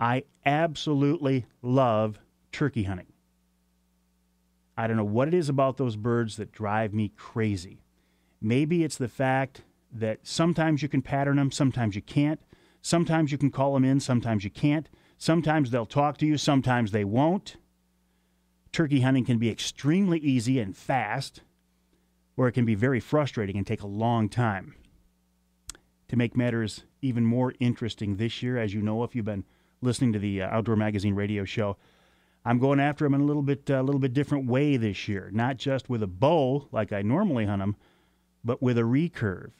I absolutely love turkey hunting. I don't know what it is about those birds that drive me crazy. Maybe it's the fact that sometimes you can pattern them, sometimes you can't. Sometimes you can call them in, sometimes you can't. Sometimes they'll talk to you, sometimes they won't. Turkey hunting can be extremely easy and fast, or it can be very frustrating and take a long time. To make matters even more interesting this year, as you know, if you've been listening to the uh, Outdoor Magazine radio show, I'm going after them in a little bit, a uh, little bit different way this year. Not just with a bow like I normally hunt them, but with a recurve.